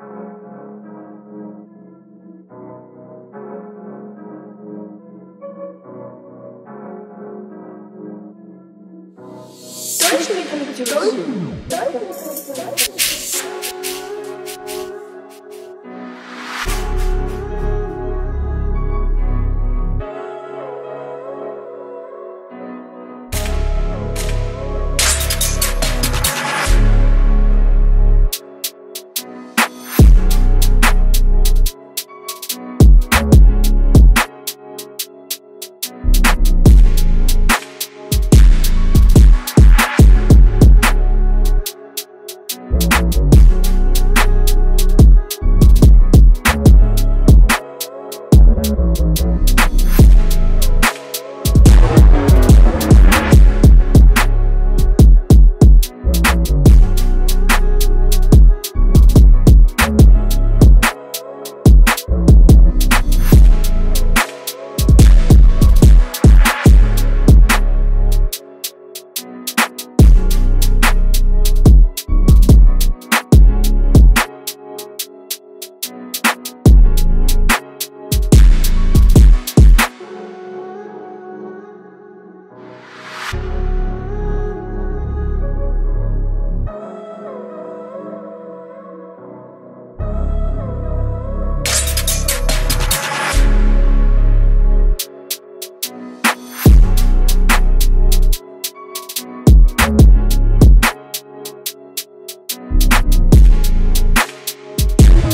Deutschland, Deutschland, Deutschland, Deutschland.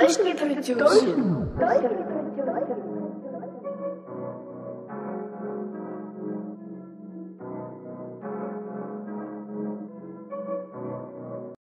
точно не протюсь. Точно, точно не протюсь.